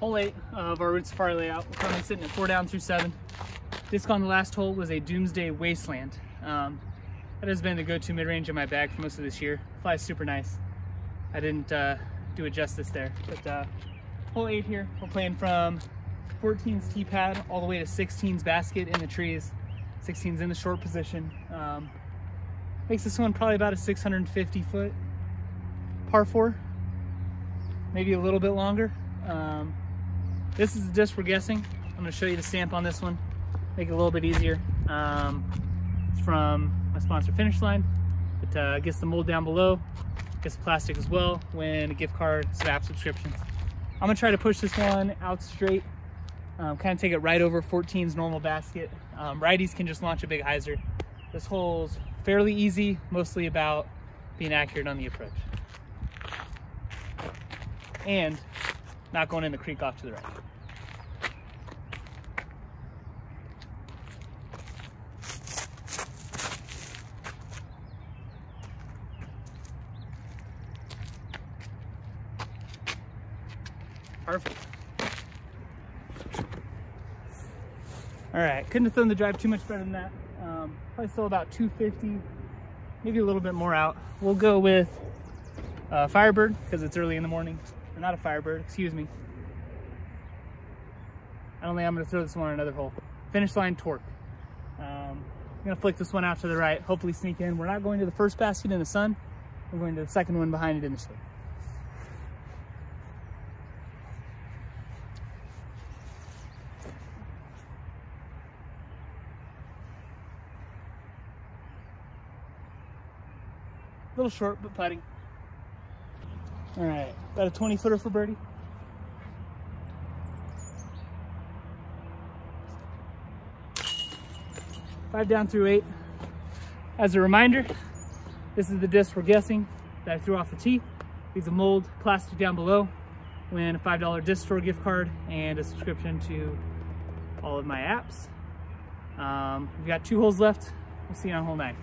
hole eight of our Roots Safari layout. We're currently sitting at four down through seven. Disc on the last hole was a Doomsday Wasteland. Um, that has been the go-to mid-range in my bag for most of this year. Flies super nice. I didn't uh, do it justice there, but uh, hole eight here, we're playing from 14's tee pad all the way to 16's basket in the trees. 16's in the short position. Um, makes this one probably about a 650 foot par four, maybe a little bit longer. Um, this is the disc we're guessing. I'm gonna show you the stamp on this one, make it a little bit easier. Um, from my sponsor Finish Line. It uh, gets the mold down below, gets the plastic as well when a gift card, snap subscriptions. I'm gonna try to push this one out straight, um, kind of take it right over 14's normal basket. Um, righties can just launch a big hyzer. This hole's fairly easy, mostly about being accurate on the approach. And not going in the creek off to the right. Perfect. All right, couldn't have thrown the drive too much better than that. Um, probably still about 250, maybe a little bit more out. We'll go with uh, Firebird because it's early in the morning. Not a Firebird, excuse me. I don't think I'm gonna throw this one on another hole. Finish line torque. Um, I'm gonna flick this one out to the right, hopefully sneak in. We're not going to the first basket in the sun. We're going to the second one behind it in the shade. A little short, but putting. All right, about a 20 footer for birdie. Five down through eight. As a reminder, this is the disc we're guessing that I threw off the tee. Leaves a mold plastic down below. Win a $5 disc store gift card and a subscription to all of my apps. Um, we've got two holes left. We'll see you on hole nine.